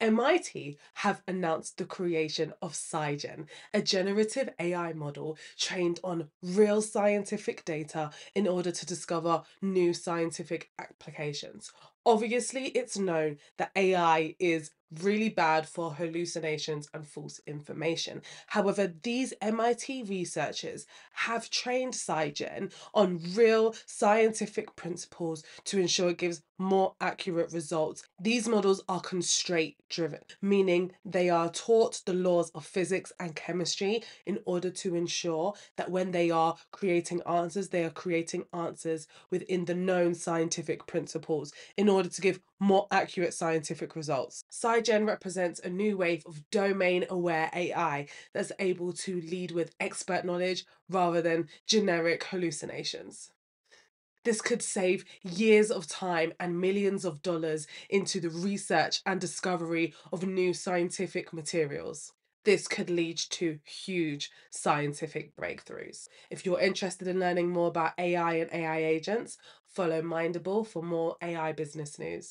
MIT have announced the creation of SciGen, a generative AI model trained on real scientific data in order to discover new scientific applications. Obviously, it's known that AI is really bad for hallucinations and false information. However, these MIT researchers have trained SciGen on real scientific principles to ensure it gives more accurate results. These models are constraint driven, meaning they are taught the laws of physics and chemistry in order to ensure that when they are creating answers, they are creating answers within the known scientific principles in order to give more accurate scientific results. SciGen represents a new wave of domain aware AI that's able to lead with expert knowledge rather than generic hallucinations. This could save years of time and millions of dollars into the research and discovery of new scientific materials. This could lead to huge scientific breakthroughs. If you're interested in learning more about AI and AI agents, follow Mindible for more AI business news.